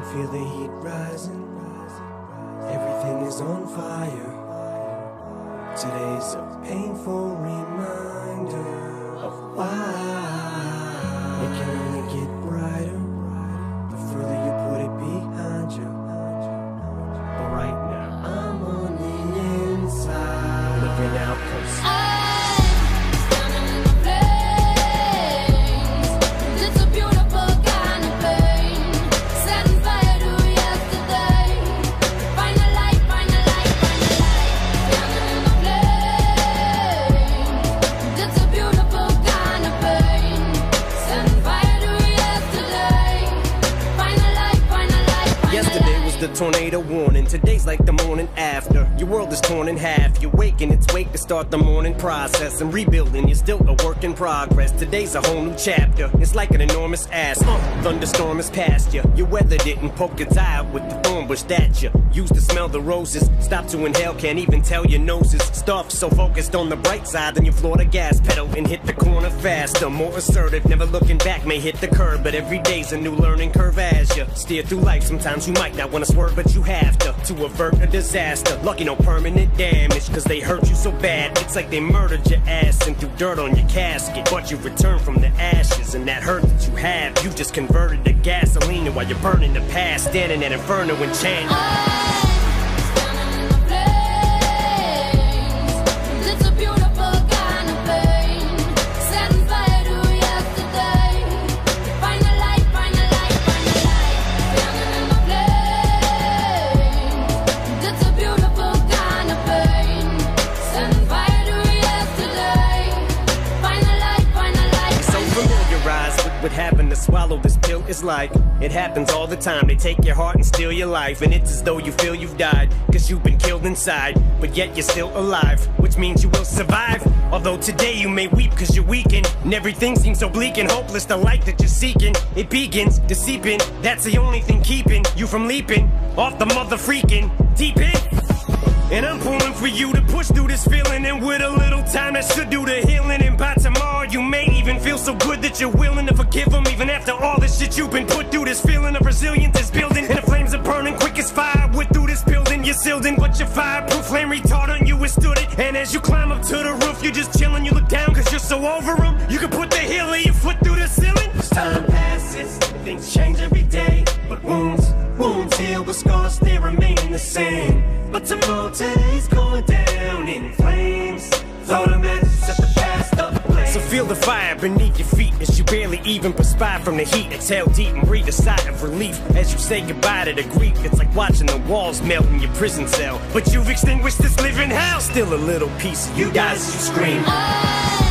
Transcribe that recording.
can feel the heat rising. Everything is on fire. Today's a painful tornado warning. Today's like the morning after. Your world is torn in half. You're waking its wake to start the morning process and rebuilding. You're still a work in progress. Today's a whole new chapter. It's like an enormous ass. Uh, thunderstorm has passed you. Your weather didn't poke its eye with the thorn bush that you used to smell the roses. Stop to inhale, can't even tell your noses. Stuff so focused on the bright side, then you floor the gas pedal and hit the corner faster. More assertive, never looking back, may hit the curb, but every day's a new learning curve as you steer through life. Sometimes you might not wanna swerve, but you have to to avert a disaster. Lucky no permanent damage, cause they hurt you so bad. It's like they murdered your ass and threw dirt on your casket. But you return from the ashes, and that hurt that you have, you just converted to gasoline while you're burning the past, standing at inferno and chanting. Swallow this pill. It's like it happens all the time. They take your heart and steal your life, and it's as though you feel you've died. Cause you've been killed inside, but yet you're still alive, which means you will survive. Although today you may weep cause you're weakened, and everything seems so bleak and hopeless. The light that you're seeking, it begins to seep in. That's the only thing keeping you from leaping off the mother freaking deep in. And I'm pulling for you to push through this feeling. And with a little time, that should do the healing. And by tomorrow, you may even feel so good that you're willing to forgive them. Shit you've been put through, this feeling of resilience is building. And the flames are burning quick as fire. With through this building, you're sealed in. But you're fireproof flame retardant, you withstood it. And as you climb up to the roof, you're just chilling. You look down cause you're so over them. You can put the heel of your foot through the ceiling. As time passes, things change every day. But wounds, wounds heal, but scars they remain the same. But tomorrow today's going down in flames. Throw the matches, set the feel the fire beneath your feet as you barely even perspire from the heat. Exhale deep and breathe a sigh of relief as you say goodbye to the grief. It's like watching the walls melt in your prison cell. But you've extinguished this living hell. Still a little piece of you dies as you scream. Oh.